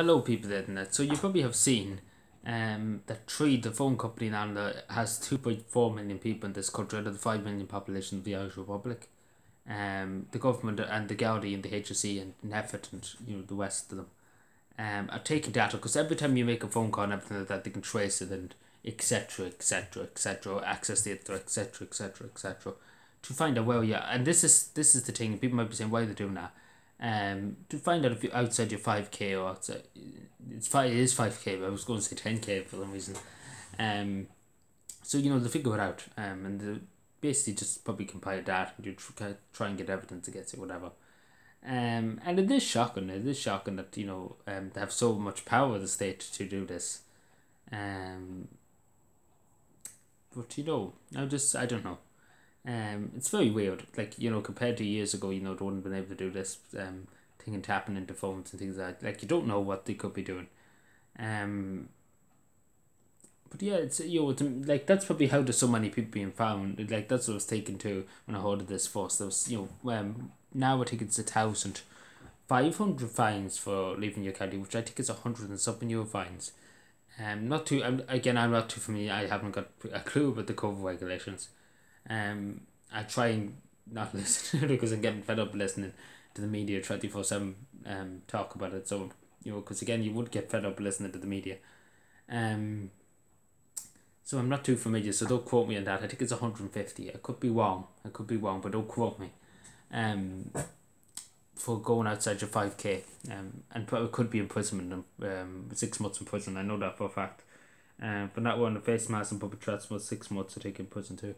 Hello, people of the internet. So you probably have seen um, that Three, the phone company now, that has 2.4 million people in this country out of the 5 million population of the Irish Republic. Um, the government and the Gardaí and the HSE and NPHET and you know the rest of them um, are taking data because every time you make a phone call and everything like that, they can trace it and etc. etc. etc. access the etc. etc. etc. to find out where you are. And this is this is the thing. People might be saying, why are they doing that? Um, to find out if you're outside your 5k or outside, it's five, it is 5k, but I was going to say 10k for some reason. Um, so, you know, they figure it out um, and they basically just probably compile that and you try, try and get evidence against it, whatever. Um, and it is shocking, it is shocking that, you know, um, they have so much power, the state, to do this. Um, but, you know, I just, I don't know. Um, it's very weird. Like you know, compared to years ago, you know, they wouldn't have been able to do this um thing and tapping into phones and things like that. Like you don't know what they could be doing. Um. But yeah, it's you know, it's, like that's probably how there's so many people being found. Like that's what I was taken to when I heard of this first. There was you know um now I think it's a thousand five hundred fines for leaving your county, which I think is a hundred and something euro fines. Um, not too. I'm again. I'm not too familiar. I haven't got a clue about the COVID regulations. Um, I try and not listen because I'm getting fed up listening to the media twenty four seven um talk about it. So you know, because again, you would get fed up listening to the media. Um. So I'm not too familiar, so don't quote me on that. I think it's 150. I could be wrong. I could be wrong, but don't quote me. Um, for going outside your 5k. Um, and it could be imprisonment, um, six months in prison. I know that for a fact. Um, but not wearing a face mask and public transport, six months to take in prison too.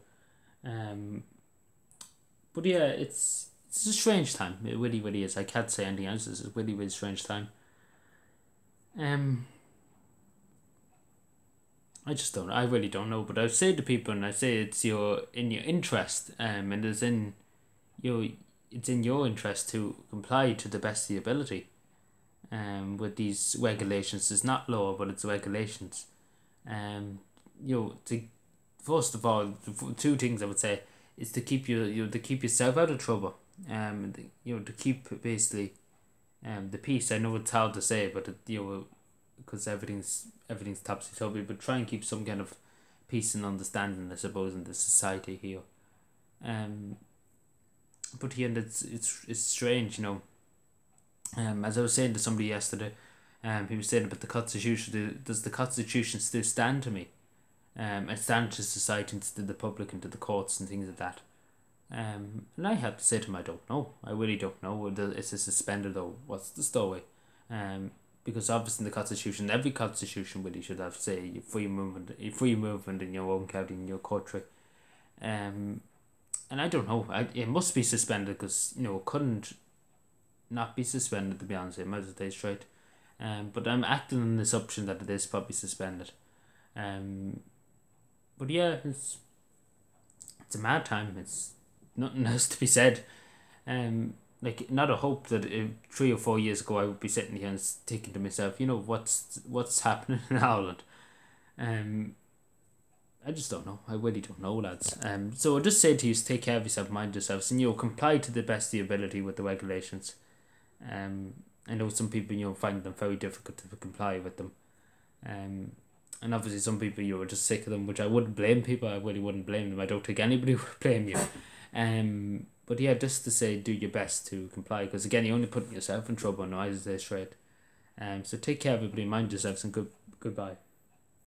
Um, but yeah, it's it's a strange time. It really, really is. I can't say anything else. It's a really, really strange time. Um, I just don't. I really don't know. But I say to people, and I say it's your in your interest. Um, and it's in your it's in your interest to comply to the best of your ability. Um, with these regulations, it's not law, but it's regulations. Um, you know to first of all, two things I would say is to keep you you know, to keep yourself out of trouble. Um, you know to keep basically, um, the peace. I know it's hard to say, but it, you know, because everything's everything's topsy turvy. But try and keep some kind of peace and understanding, I suppose, in the society here. Um. But here, and it's it's it's strange, you know. Um, as I was saying to somebody yesterday, um, he was saying about the constitution. Does the constitution still stand to me? Um, and stand to society to the public and to the courts and things like that. Um, and I have to say to him, I don't know. I really don't know. Is it suspended or what's the story? Um, because obviously in the constitution, every constitution really should have say free movement, free movement in your own county in your country. Um, and I don't know. I it must be suspended because you know it couldn't not be suspended to be honest. It might as well straight. Um, but I'm acting on the assumption that it is probably suspended. Um, but yeah, it's it's a mad time. It's nothing else to be said. Um, like not a hope that if three or four years ago I would be sitting here and thinking to myself, you know, what's what's happening in Ireland. Um, I just don't know. I really don't know, lads. Um, so I'll just say to you, take care of yourself, mind yourselves, and you know, comply to the best of your ability with the regulations. Um, I know some people you know find them very difficult to comply with them. Um, and obviously some people you were just sick of them, which I wouldn't blame people. I really wouldn't blame them. I don't think anybody would blame you. Um, but yeah, just to say, do your best to comply, because again, you're only putting yourself in trouble. No, I say straight. Um, so take care, everybody. Mind yourselves, and good goodbye.